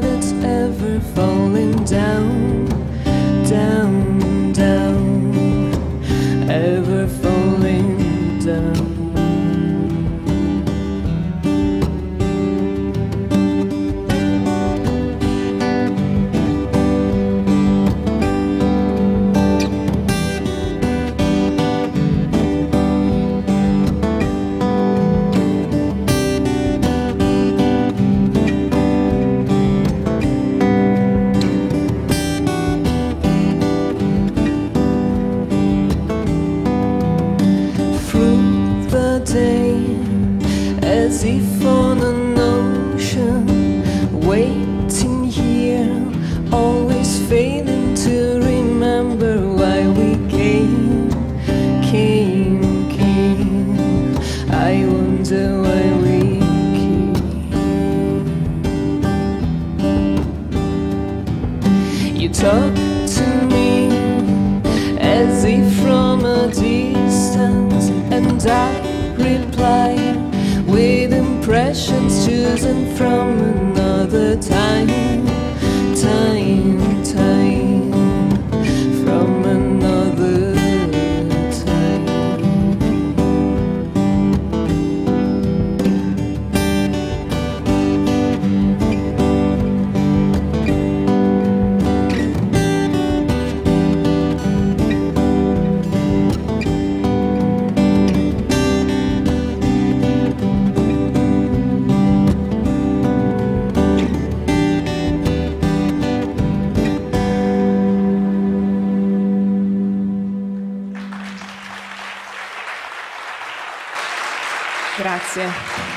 that's ever falling down, down, down, ever falling down. You talk to me as if from a distance, and I reply with impressions chosen from another time, time, Grazie.